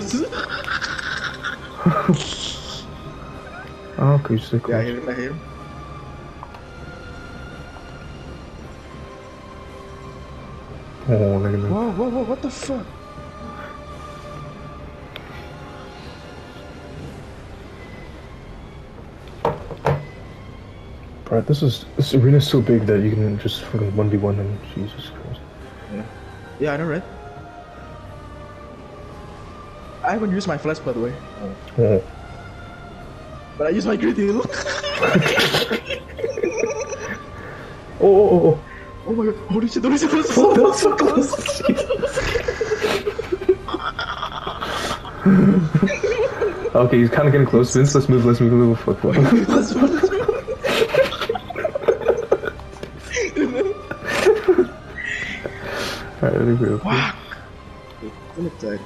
Jesus. Oh, okay, so yeah, I hear him, I hear him. Oh, look at that. Whoa, whoa, whoa, what the fuck? Bro, this is this arena's so big that you can just fucking one v one him. Jesus Christ. Yeah. Yeah, I know, right? I haven't used my flash, by the way. Oh. But I use my great heal. Oh, oh, oh, oh. oh my god, holy shit, holy shit, holy shit. Oh, that was so close. okay, he's kind of getting close. Vince, let's move. Let's move a little. Fuck, fuck. Let's go, let's go. Alright, let me go. Fuck. Philip died.